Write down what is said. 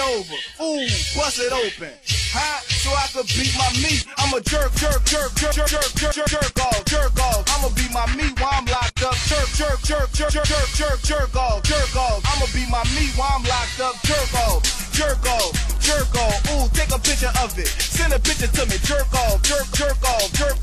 over. Ooh, bust it open. hot, So I could beat my meat. I'm a jerk, jerk, jerk, jerk, jerk, jerk, jerk, jerk, jerk off, jerk off. I'ma beat my meat while I'm locked up. Jerk, jerk, jerk, jerk, jerk, jerk, jerk, jerk off, jerk off. I'ma beat my meat while I'm locked up. Jerk off, jerk off, jerk off. Ooh, take a picture of it. Send a picture to me. Jerk off, jerk, jerk off, jerk,